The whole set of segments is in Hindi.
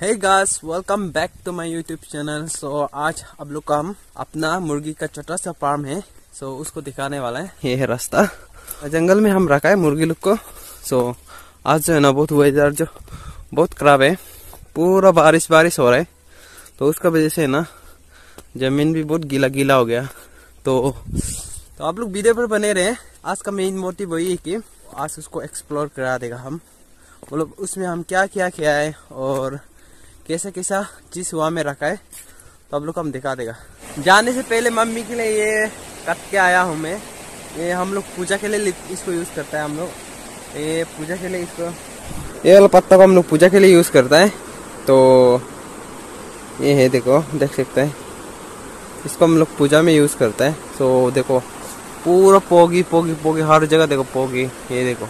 Hey guys welcome back to my YouTube channel so आज आप लोग का हम अपना मुर्गी का छोटा सा फार्म है। सो so, उसको दिखाने वाला है। ये है रास्ता। जंगल में हम रखा है मुर्गी लोग को। सो so, आज जो है ना बहुत वेदर जो बहुत खराब है। पूरा बारिश बारिश हो रहा है। तो उसका वजह से ना ज़मीन भी बहुत गीला गीला हो गया। तो तो आप लोग वीडियो पर बने रहे। आज का मेन मोटिव वही है कि आज उसको एक्सप्लोर करा देगा हम। मतलब उसमें हम क्या क्या किया है और कैसा कैसा चीज़ हुआ में रखा है तो आप लोग को हम दिखा देगा। जाने से पहले मम्मी के लिए ये कट के आया हूँ मैं। ये हम लोग पूजा के लिए इसको यूज़ करता है हम लोग। ये पूजा के लिए इसको, ये वाला पत्ता को हम लोग पूजा के लिए यूज़ करता है। तो ये है देखो, देख सकते हैं। इसको हम लोग पूजा में यूज़ करता है। तो देखो, पूरा पोगी पोगी पोगी, हर जगह देखो पोगी। ये देखो,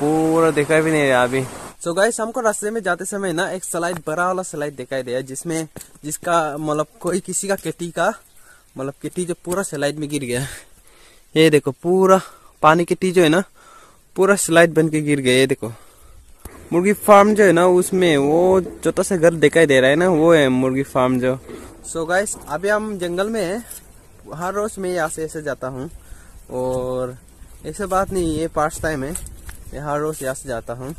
पूरा देखा भी नहीं अभी। सो so गाइस हमको रास्ते में जाते समय ना एक स्लाइड बड़ा वाला स्लाइड दिखाई दिया, जिसमें जिसका मतलब कोई किसी का केटी का मतलब केटी जो पूरा स्लाइड में गिर गया। ये देखो, पूरा पानी केटी जो है ना, पूरा स्लाइड बन के गिर गया, ये देखो। मुर्गी फार्म जो है ना, उसमें वो छोटा सा घर दिखाई दे रहा है ना, वो है मुर्गी फार्म जो। सो so गाइस अभी हम जंगल में है, हर रोज मैं यहाँ से ऐसे जाता हूँ, और ऐसे बात नहीं, ये पार्ट टाइम है हर रोज यहाँ से जाता हूँ।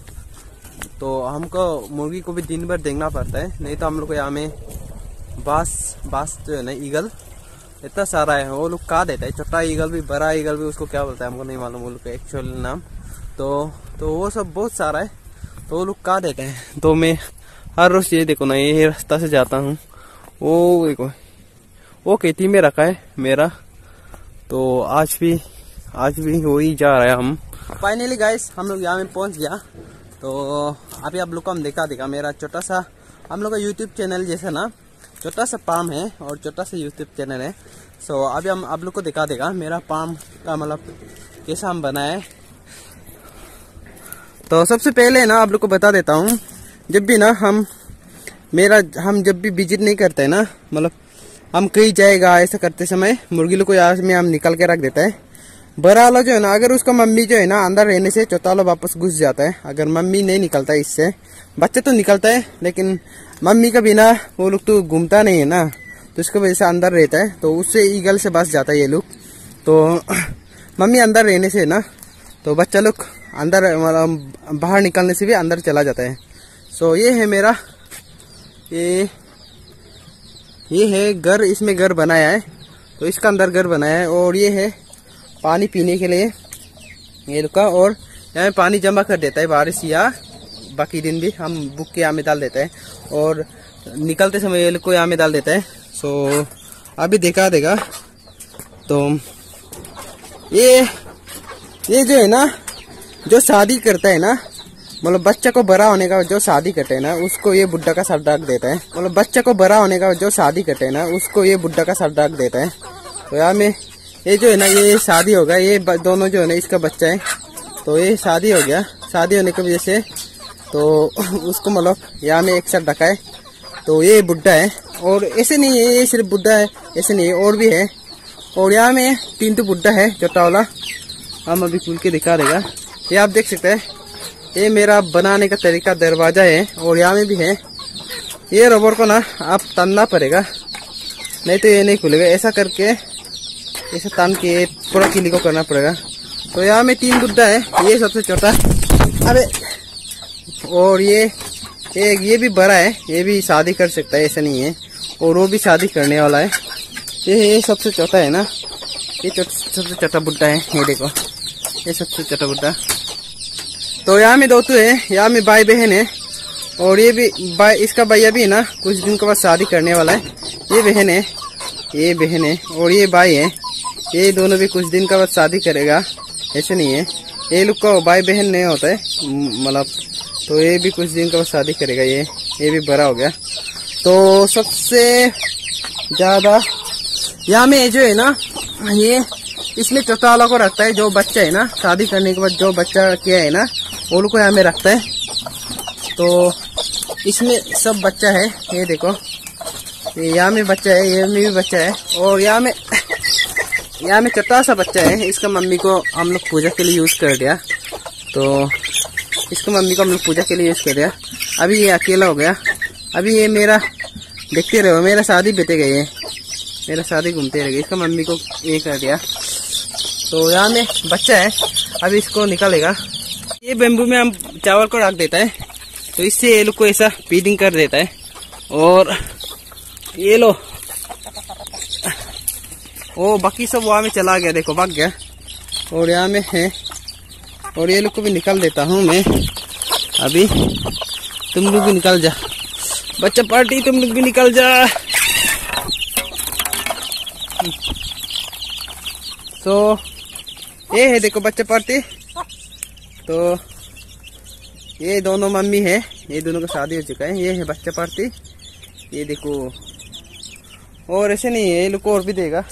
तो हमको मुर्गी को भी दिन भर देखना पड़ता है, नहीं तो हम लोग को यहाँ में बास बास जो है ना, ईगल, इतना सारा है, वो लोग कहा देता है। छोटा ईगल भी, बड़ा ईगल भी, उसको क्या बोलता है, हमको नहीं मालूम वो लोग का एक्चुअल नाम। तो तो वो सब बहुत सारा है तो वो लोग कहा देते हैं। तो मैं हर रोज ये देखो ना, ये रास्ता से जाता हूँ। वो देखो, वो खेती में रखा है मेरा। तो आज भी आज भी वही जा रहा है हम। फाइनली गाइस हम लोग यहाँ में पहुँच गया। तो अभी आप लोग को हम दिखा देगा मेरा छोटा सा, हम लोग का यूट्यूब चैनल जैसा ना, छोटा सा पाम है और छोटा सा यूट्यूब चैनल है। सो अभी हम आप लोग को दिखा देगा मेरा पाम का मतलब कैसा हम बनाए तो सबसे पहले ना आप लोग को बता देता हूँ, जब भी ना हम, मेरा, हम जब भी विज़िट नहीं करते ना मतलब हम कहीं जाएगा ऐसा करते समय, मुर्गी लोग को यहाँ में हम निकल के रख देते हैं। वाला जो है ना, अगर उसका मम्मी जो है ना अंदर रहने से चौथा वाला वापस घुस जाता है, अगर मम्मी नहीं निकलता इससे, बच्चे तो निकलता है, लेकिन मम्मी का बिना वो लोग तो घूमता नहीं है ना तो उसकी वजह से अंदर रहता है तो उससे ईगल से बच जाता है ये लोग। तो मम्मी अंदर रहने से ना तो बच्चा लोग अंदर मतलब बाहर निकलने से भी अंदर चला जाता है। सो ये है मेरा, ये ये है घर, इसमें घर बनाया है तो इसका अंदर घर बनाया है, और ये है पानी पीने के लिए। ये रुका और यहाँ पानी जमा कर देता है बारिश या बाकी दिन भी हम बुक के यहाँ में डाल देते हैं और निकलते समय ये को यहाँ में डाल देता है। सो अभी देखा देगा। तो ये ये जो है ना, जो शादी करता है ना मतलब बच्चा को बड़ा होने का जो शादी करते हैं ना, उसको ये बुढ़ा का सर डाक देता है। मतलब बच्चा को बड़ा होने का जो शादी करते हैं ना, उसको ये बुढ़ा का सर डाक देता है। तो यहाँ में ये जो है ना, ये शादी हो गया, ये दोनों जो है ना, इसका बच्चा है। तो ये शादी हो गया। शादी होने की वजह से तो उसको मतलब यहाँ में एक साथ ढका है। तो ये बुढ़ा है, और ऐसे नहीं है, ये सिर्फ़ बुढ़ा है, ऐसे नहीं है, और भी है। और यहाँ में तीन तो बुढ़ा है छोटा वाला हम अभी खुल के दिखा देगा। ये आप देख सकते हैं, ये मेरा बनाने का तरीका दरवाज़ा है, और यहाँ में भी है। ये रबर को ना, आप तनना पड़ेगा, नहीं तो ये नहीं खुलेगा। ऐसा करके ऐसे तान के पूरा किली को करना पड़ेगा। तो यहाँ में तीन बुद्धा है, ये सबसे छोटा। अरे, और ये, एक, ये भी बड़ा है, ये भी शादी कर सकता है, ऐसा नहीं है। और वो भी शादी करने वाला है। ये ये सबसे छोटा है ना। ये सबसे छोटा बुड्ढा है, ये देखो। ये सबसे छोटा बुड्ढा तो यहाँ में दो तो है, यहाँ में भाई बहन है। और ये भी, भाई, इसका भैया भी है ना, कुछ दिन के बाद शादी करने वाला है। ये बहन है, ये बहन है, और ये भाई है। ये दोनों भी कुछ दिन का बाद शादी करेगा। ऐसे नहीं है। ये लोग का भाई बहन नहीं होता है। मतलब तो ये भी कुछ दिन का बाद शादी करेगा ये। ये भी बड़ा हो गया। तो सबसे ज़्यादा यहाँ में जो है ना, ये इसमें चौथा वाला को रखता है जो बच्चा है ना, शादी करने के बाद जो बच्चा किया है ना, वो लोग को यहाँ में रखता है। तो इसमें सब बच्चा है। ये देखो। ये यहाँ में बच्चा है, ये में भी बच्चा है। और यहाँ में यहाँ में छोटा सा बच्चा है, इसका मम्मी को हम लोग पूजा के लिए यूज़ कर दिया। तो इसको मम्मी को हम लोग पूजा के लिए यूज़ कर दिया। अभी ये अकेला हो गया। अभी ये मेरा देखते रहो, मेरा शादी बेटे गए है। मेरा शादी घूमते रह गई इसका मम्मी को ये कर दिया। तो यहाँ में बच्चा है अभी इसको निकालेगा। ये बेम्बू में हम चावल को रख देता है। तो इससे ये लोग को ऐसा फीडिंग कर देता है। और ये लो ओ, बाकी सब वहाँ में चला गया, देखो, भाग गया। और यहाँ में है। और ये लोग को भी निकाल देता हूँ मैं। अभी तुम लोग भी निकल जा। बच्चा पार्टी, तुम लोग भी निकल जा। तो ये है, देखो, बच्चा पार्टी। तो ये दोनों मम्मी है। ये दोनों का शादी हो चुका है। ये है बच्चा पार्टी। ये देखो। और ऐसे नहीं है, ये लोग को और भी देगा।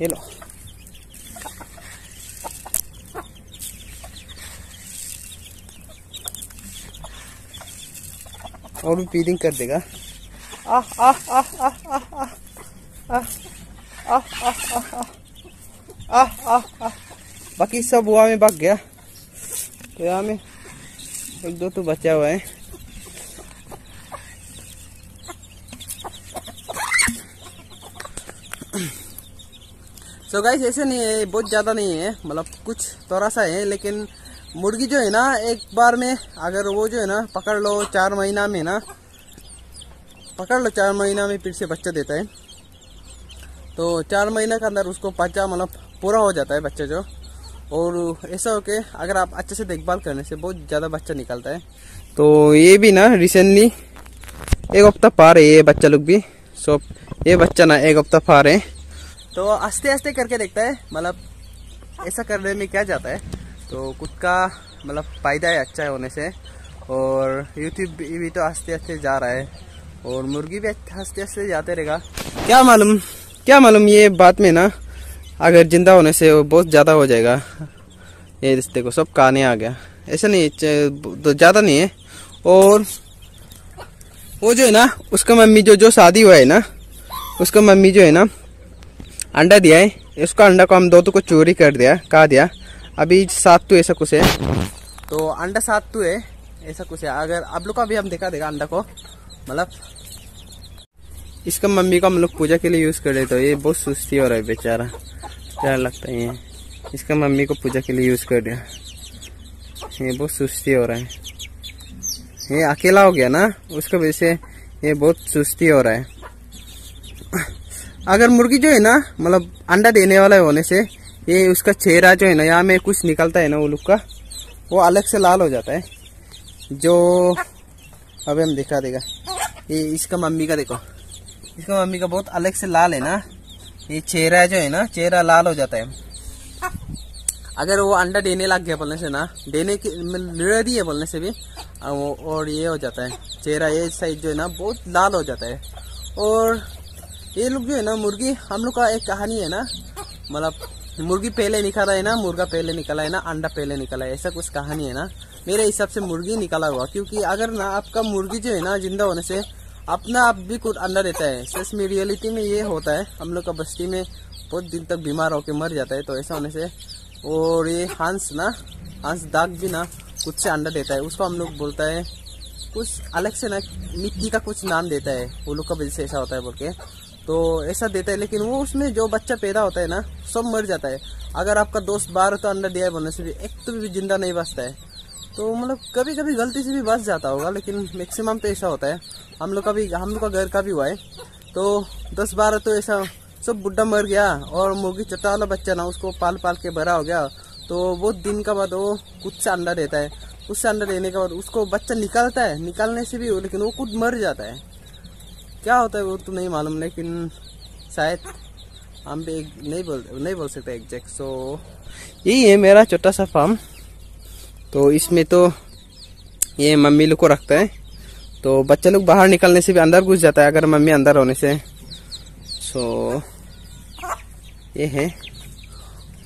ये लो और भी फीडिंग कर देगा बाकी सब हुआ में भाग गया तो यहाँ में एक दो तो बचा हुआ है सो so गाइस ऐसे नहीं है, बहुत ज़्यादा नहीं है मतलब कुछ थोड़ा सा है, लेकिन मुर्गी जो है ना, एक बार में अगर वो जो है ना, पकड़ लो चार महीना में ना, पकड़ लो चार महीना में फिर से बच्चा देता है। तो चार महीना के अंदर उसको बच्चा मतलब पूरा हो जाता है बच्चा जो। और ऐसा हो के अगर आप अच्छे से देखभाल करने से बहुत ज़्यादा बच्चा निकलता है। तो ये भी ना रिसेंटली एक हफ़्ता पा रहे ये बच्चा लोग भी। सो ये बच्चा ना एक हफ़्ता पा रहे तो आस्ते आस्ते करके देखता है मतलब ऐसा करने में क्या जाता है। तो खुद का मतलब फ़ायदा है अच्छा है होने से। और यूट्यूब भी तो आस्ते आस्ते जा रहा है। और मुर्गी भी आस्ते आस्ते जाते रहेगा। क्या मालूम क्या मालूम ये बात में ना, अगर ज़िंदा होने से बहुत ज़्यादा हो जाएगा। ये रिश्ते को सब कहानी आ गया। ऐसा नहीं तो ज़्यादा नहीं है। और वो जो है ना, उसका मम्मी जो जो शादी हुआ है ना, उसका मम्मी जो है ना अंडा दिया है। उसका अंडा को हम दो तो को चोरी कर दिया, कहा दिया। अभी सात तो ऐसा कुछ है। तो अंडा सात तो है, ऐसा कुछ है। अगर आप लोग का भी हम देखा देगा अंडा को मतलब। इसका मम्मी को हम लोग पूजा के लिए यूज़ कर रहे तो ये बहुत सुस्ती हो रहा है बेचारा। क्या लगता है ये? इसका मम्मी को पूजा के लिए यूज़ कर दिया। ये बहुत सुस्ती हो रहा है। ये अकेला हो गया ना, उसके वजह से ये बहुत सुस्ती हो रहा है। अगर मुर्गी जो है ना मतलब अंडा देने वाला है होने से, ये उसका चेहरा जो है ना, यहाँ में कुछ निकलता है ना वो लुक का, वो अलग से लाल हो जाता है। जो, अभी हम दिखा देगा। ये इसका मम्मी का देखो। इसका मम्मी का बहुत अलग से लाल है ना। ये चेहरा जो है ना, चेहरा लाल हो जाता है। अगर वो अंडा देने लग गया बोलने से ना, देने की रेडी है बोलने से भी, और ये हो जाता है। चेहरा ये साइड जो है ना, बहुत लाल हो जाता है। और ये लोग जो है ना, मुर्गी, हम लोग का एक कहानी है ना मतलब मुर्गी पहले निकला है ना, मुर्गा पहले निकला है ना, अंडा पहले निकला है, ऐसा कुछ कहानी है ना। मेरे हिसाब से मुर्गी निकला हुआ, क्योंकि अगर ना आपका मुर्गी जो है ना, ज़िंदा होने से अपना आप भी कुछ अंडा देता है। सच में रियलिटी में ये होता है, हम लोग का बस्ती में बहुत दिन तक बीमार होकर मर जाता है तो ऐसा होने से, और ये हंस ना, हंस दाग भी ना कुछ से अंडा देता है, उसको हम लोग बोलता है, कुछ अलग से ना, मिट्टी का कुछ नाम देता है, वो लोग का वजह से ऐसा होता है बोल के। तो ऐसा देता है, लेकिन वो उसमें जो बच्चा पैदा होता है ना, सब मर जाता है। अगर आपका दोस्त बार तो अंडा दिया है बोलने से भी, एक तो भी ज़िंदा नहीं बचता है। तो मतलब कभी कभी गलती से भी बच जाता होगा, लेकिन मैक्सिमम तो ऐसा होता है। हम लोग का भी, हम लोग का घर का भी हुआ है। तो दस बारह तो ऐसा सब बुढ़ा मर गया, और मुर्गी चट्टा वाला बच्चा ना, उसको पाल पाल के भरा हो गया। तो बहुत दिन का बाद वो कुछ से अंडा देता है। उससे अंडा देने के बाद उसको बच्चा निकालता है, निकालने से भी लेकिन वो खुद मर जाता है। क्या होता है वो तो नहीं मालूम, लेकिन शायद हम भी नहीं बोल नहीं बोल सकते एग्जैक्ट सो यही है मेरा छोटा सा फार्म तो इसमें तो ये मम्मी लोग को रखता है। तो बच्चे लोग बाहर निकलने से भी अंदर घुस जाता है, अगर मम्मी अंदर होने से। सो ये है।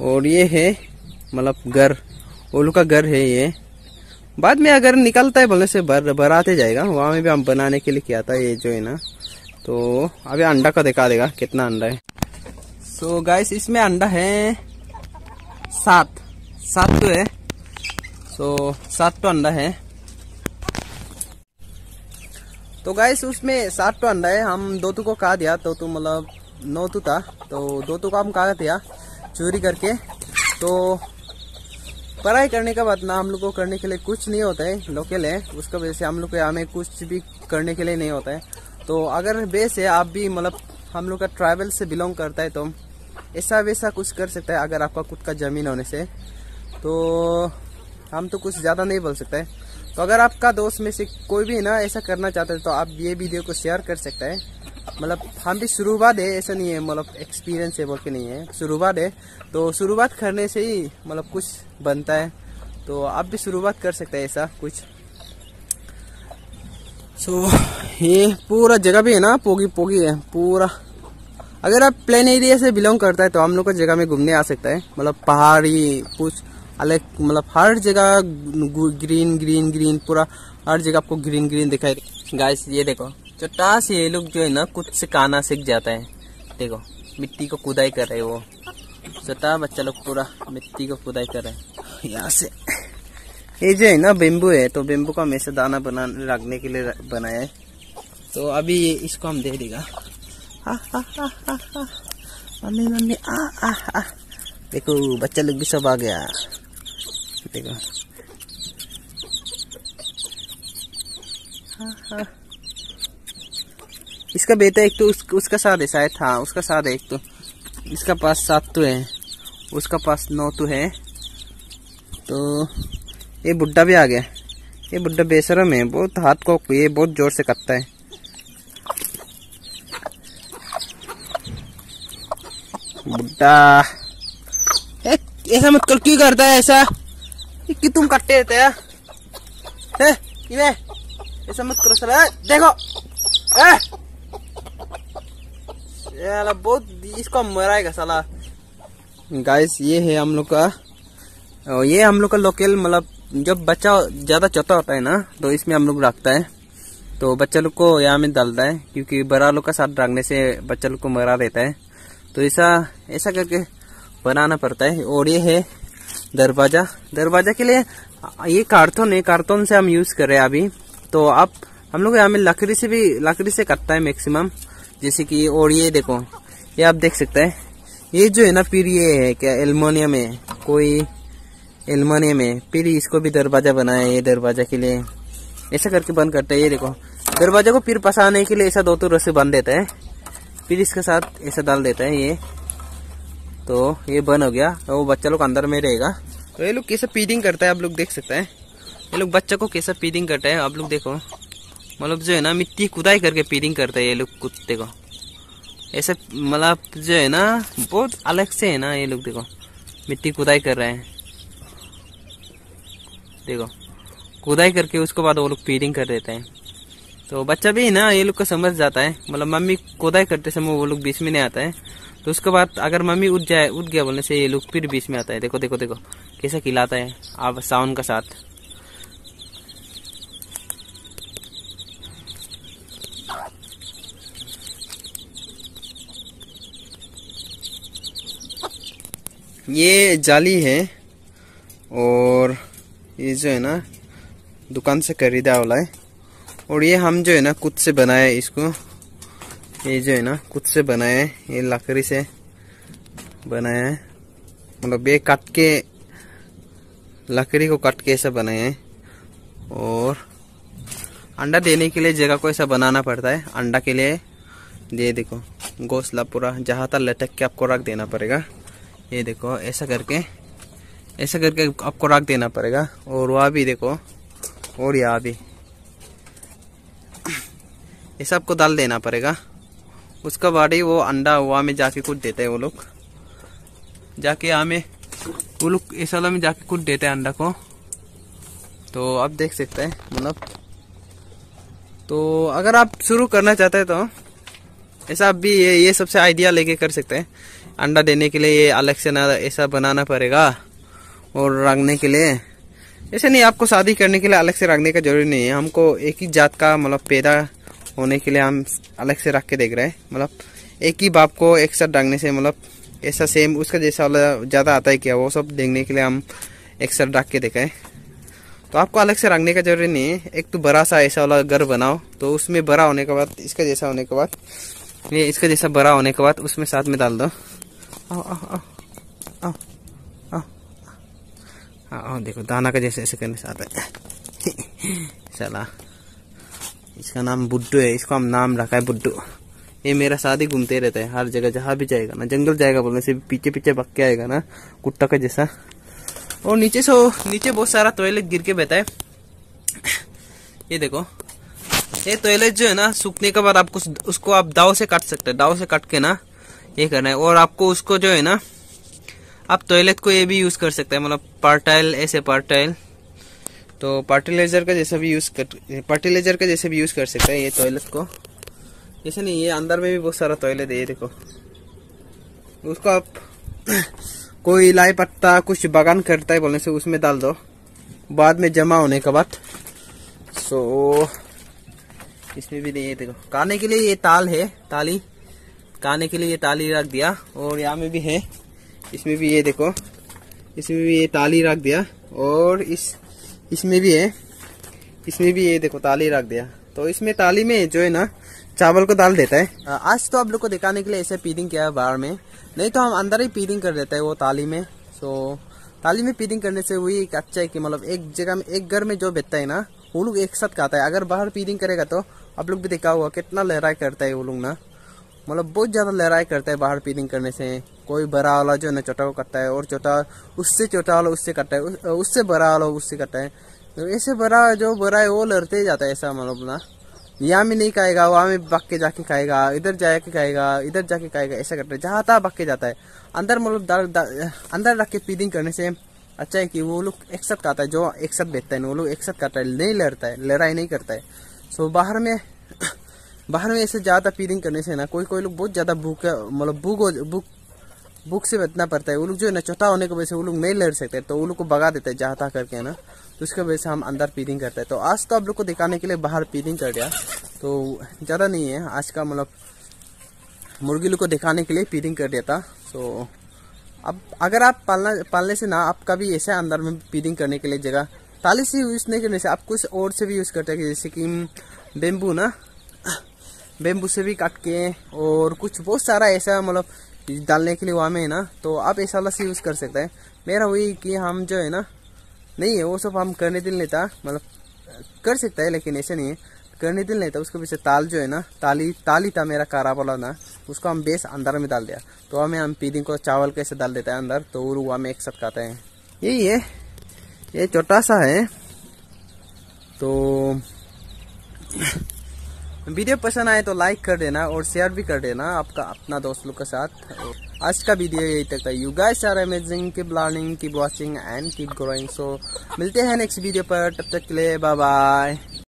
और ये है मतलब घर। ओलू का घर है ये। बाद में अगर निकलता है बोलने से भर आते जाएगा। वहाँ में भी हम बनाने के लिए किया था ये जो है ना। तो अभी अंडा का दिखा देगा कितना अंडा है। सो so गाइस इसमें अंडा है सात। सात तो है। सो so, सात तो अंडा है। तो गाइस उसमें सात तो अंडा है। हम दो को कहा दिया तो तू मतलब नौ तो था। तो दो को हम कहा दिया चोरी करके। तो पढ़ाई करने का बाद ना हम लोग को करने के लिए कुछ नहीं होता है लोकल है। उसका वजह से हम लोग को यहाँ में कुछ भी करने के लिए नहीं होता है। तो अगर बेस है, आप भी मतलब हम लोग का ट्राइबल से बिलोंग करता है तो ऐसा वैसा कुछ कर सकता है अगर आपका खुद का ज़मीन होने से। तो हम तो कुछ ज़्यादा नहीं बोल सकते। तो अगर आपका दोस्त में से कोई भी ना ऐसा करना चाहता है तो आप ये वीडियो को शेयर कर सकते हैं। मतलब हम भी शुरुआत है, ऐसा नहीं है मतलब एक्सपीरियंस है, बोल के नहीं है। शुरुआत है तो शुरुआत करने से ही मतलब कुछ बनता है। तो आप भी शुरुआत कर सकते हैं ऐसा कुछ। सो so, ये पूरा जगह भी है ना पोगी पोगी है पूरा। अगर आप प्लेन एरिया से बिलोंग करता है तो हम लोग को जगह में घूमने आ सकता है। मतलब पहाड़ी कुछ अलग मतलब हर जगह ग्रीन ग्रीन ग्रीन पूरा हर जगह आपको ग्रीन ग्रीन दिखाई गाइस ये देखो छोटा से ये लोग जो है ना कुछ से काना सीख जाता है। देखो मिट्टी को खुदाई कर रहे वो। छोटा बच्चा लोग पूरा मिट्टी को खुदाई कर रहे हैं। यहाँ से। ये जो है ना बेम्बू है तो बेम्बू का हमेशा दाना बना रखने के लिए बनाया है। तो अभी ये इसको हम दे देगा। मम्मी मम्मी आ आ आ। देखो बच्चा लोग भी सब आ गया। देखो। इसका बेटा एक तो उस, उसका साथ है शायद हाँ उसका साथ है एक तो। इसका पास सात तो है। उसका पास नौ तो है। तो ये बुड्ढा भी आ गया। ये बुड्ढा बेसरम है, बहुत हाथ को ये बहुत ज़ोर से कटता है। बुड्ढा। ऐसा मत कर, क्यों करता है ऐसा? कि तुम कट्टे देते हैं? ऐसा मत करो सला। देखो। ए बहुत इसको मराएगा साला। गाइस, ये है हम लोग का ये हम लोग का लोकल मतलब जब बच्चा ज़्यादा चौथा होता है ना तो इसमें हम लोग रखता है। तो बच्चा लोग को यहाँ में डालता है, क्योंकि बड़ा लोग का साथ रखने से बच्चा लोग को मरा देता है। तो ऐसा ऐसा करके बनाना पड़ता है। और ये है दरवाज़ा। दरवाज़ा के लिए, ये कार्टून है, कार्टून से हम यूज़ कर रहे हैं अभी। तो आप, हम लोग यहाँ में लकड़ी से भी, लकड़ी से कटता है मैक्सिमम जैसे कि, और ये देखो, ये आप देख सकते हैं। ये जो है ना, फिर ये है, क्या एलमोनियम है। कोई एलमोनियम है फिर इसको भी दरवाज़ा बनाया ये दरवाज़ा के लिए। ऐसा करके बंद करते हैं, ये देखो। दरवाज़ा को फिर पसाने के लिए ऐसा दो तो रस्से बंद देता है। फिर इसके साथ ऐसा डाल देता है ये। तो ये बंद हो गया। वो बच्चा लोग अंदर में रहेगा। तो ये लोग कैसे फीडिंग करता है, आप लोग देख सकते हैं। ये लोग बच्चा को कैसे फीडिंग करता है, आप लोग देखो। मतलब जो है ना, मिट्टी कुदाई करके फीडिंग करते हैं ये लोग कुत्ते को ऐसे मतलब जो है ना, बहुत अलग से है ना ये लोग, देखो। मिट्टी कुदाई कर रहे हैं। देखो कुदाई करके उसके बाद वो लोग फीडिंग कर देते हैं। तो बच्चा भी ना, ये लोग को समझ जाता है। मतलब मम्मी कोदाई करते समय वो लोग बीच में नहीं आता है। तो उसके बाद अगर मम्मी उठ जाए, उठ गया बोलने से ये लोग फिर बीच में आता है। देखो देखो देखो, कैसा खिलाता है आप साउंड का साथ। ये जाली है और ये जो है ना, दुकान से खरीदा वाला है। और ये हम जो है ना, खुद से बनाए इसको। ये जो है ना, खुद से बनाए ये लकड़ी से बनाया है। मतलब ये काट के, लकड़ी को काट के ऐसा बनाया है। और अंडा देने के लिए जगह को ऐसा बनाना पड़ता है, अंडा के लिए। ये देखो, घोसला पूरा, जहाँ तक लटक के आपको रख देना पड़ेगा। ये देखो, ऐसा करके ऐसा करके आपको रख देना पड़ेगा। और वहाँ भी देखो, और यहाँ भी। ये सबको डाल देना पड़ेगा। उसका बाद ही वो अंडा वहाँ में जाके कुछ देते हैं वो लोग। जाके यहाँ में, वो लोग इस वाला में जाके कुछ देते हैं अंडा को। तो आप देख सकते हैं मतलब। तो अगर आप शुरू करना चाहते हैं तो ऐसा आप भी ये ये सबसे आइडिया लेके कर सकते हैं। अंडा देने के लिए ये अलग से ना, ऐसा बनाना पड़ेगा। और रखने के लिए। ऐसे नहीं, आपको शादी करने के लिए अलग से रखने का ज़रूरी नहीं है। हमको एक ही जात का मतलब पैदा होने के लिए हम अलग से रख के देख रहे हैं। मतलब एक ही बाप को एक साथ डालने से मतलब ऐसा सेम उसका जैसा वाला ज़्यादा आता है क्या, वो सब देखने के लिए हम एक साथ रख के देखा तो आपको अलग से रंगने का ज़रूरी नहीं है। एक तो बड़ा सा ऐसा वाला घर बनाओ तो उसमें बड़ा होने के बाद, इसका जैसा होने के बाद, ये इसका जैसा बड़ा होने के बाद उसमें साथ में डाल दो। आओ आओ आओ आओ। आओ देखो, दाना का जैसे ऐसे करने से आता है। चला। इसका नाम बुड्डू है, इसको हम नाम रखा है बुड्डू ये मेरा साथ ही घूमते रहता है, हर जगह जहाँ भी जाएगा ना, जंगल जाएगा बोलने से, पीछे पीछे भग के आएगा ना, कुत्ता का जैसा। और नीचे से, नीचे बहुत सारा टॉयलेट गिर के बैठा है। ये देखो। ये टॉयलेट जो है ना, सूखने के बाद आपको उसको आप दाव से काट सकते हैं, दाव से काट के ना, ये करना है। और आपको उसको जो है ना आप टॉयलेट को ये भी यूज़ कर सकते हैं मतलब पार्टाइल ऐसे पार्टाइल तो फर्टिलाइज़र का जैसा भी यूज़ कर फर्टिलाइज़र का जैसे भी यूज़ कर सकते हैं ये टॉयलेट को. जैसे नहीं, ये अंदर में भी बहुत सारा टॉयलेट है, ये देखो. उसको आप कोई लाई पत्ता कुछ बागान करता है बोलने से उसमें डाल दो. बाद में जमा होने के बाद सो इसमें भी नहीं है, देखो. खाने के लिए ये ताल है, ताली. खाने के लिए ये ताली रख दिया और यहाँ में भी है. इसमें भी ये देखो, इसमें भी ये ताली रख दिया और इस, इसमें भी है, इसमें भी ये देखो ताली रख दिया। तो इसमें ताली में जो है ना, चावल को डाल देता है। आज तो आप लोग को दिखाने के लिए ऐसे पीडिंग किया है बाहर में। नहीं तो हम अंदर ही पीडिंग कर देते हैं वो ताली में। सो ताली में पीडिंग करने से वही एक अच्छा है कि मतलब एक जगह में, एक घर में जो बैठता है ना, वो लोग एक साथ खाता है। अगर बाहर पीडिंग करेगा तो आप लोग भी देखा हुआ कितना लहराई करता है वो लोग ना। मतलब बहुत ज़्यादा लहराई करता है बाहर पीडिंग करने से। कोई बड़ा वाला जो है ना छोटा को करता है और छोटा उससे छोटा वाला उससे करता है उससे बड़ा वाला उससे करता है। तो ऐसे बड़ा, जो बड़ा है वो लड़ते ही जाता है ऐसा मतलब ना। यहाँ में नहीं खाएगा, वहाँ में बक के जाके खाएगा, इधर जाके खाएगा, इधर जाके खाएगा, ऐसा करता है, जहाँ तहाँ बक के जाता है। अंदर मतलब अंदर रख के फीडिंग करने से अच्छा है कि वो लोग एक साथ खाता है, जो एक साथ बेचता है वो लोग एक साथ खाता है, नहीं लड़ता है, लड़ाई नहीं करता है। सो बाहर में बाहर में ऐसे ज़्यादा फीडिंग करने से ना कोई कोई लोग बहुत ज़्यादा भूख मतलब भूख भूख भूख से बचना पड़ता है। वो लोग जो है ना, चौथा होने की वजह से वो लोग नहीं लड़ सकते तो वो लोग को भगा देते हैं जहाँ करके ना? तो उसके वजह से हम अंदर फीडिंग करते हैं। तो आज तो आप लोग को दिखाने के लिए बाहर फीडिंग कर दिया। तो ज़्यादा नहीं है। आज का मतलब मुर्गी लोग को दिखाने के लिए फीडिंग कर दिया था। तो अब अगर आप पालना, पालने से ना, आपका भी ऐसा अंदर में फीडिंग करने के लिए जगह, ताली से यूज़ नहीं करने से आप कुछ और से भी यूज़ करते हैं जैसे कि बेम्बू ना बेम्बू से भी काट के और कुछ बहुत सारा ऐसा मतलब डालने के लिए वहाँ में है ना तो आप ऐसा वाला से यूज़ कर सकते हैं। मेरा वही कि हम जो है ना, नहीं है, वो सब हम करने दिल नहीं था मतलब कर सकता है, लेकिन ऐसे नहीं है। करने दिल नहीं था, उसके पीछे ताल जो है ना, ताली ताली था मेरा कारा वाला ना, उसको हम बेस अंदर में डाल दिया। तो हमें हम पीदिंग को चावल कैसे डाल देता है अंदर तो वो हमें एक साथ खाते हैं। यही है। ये छोटा सा है। तो वीडियो पसंद आए तो लाइक कर देना और शेयर भी कर देना आपका, अपना दोस्त लोग के साथ। आज का वीडियो यही तक था। You guys are amazing keep learning keep watching and keep growing so मिलते हैं नेक्स्ट वीडियो पर। तब तक के लिए बाय बाय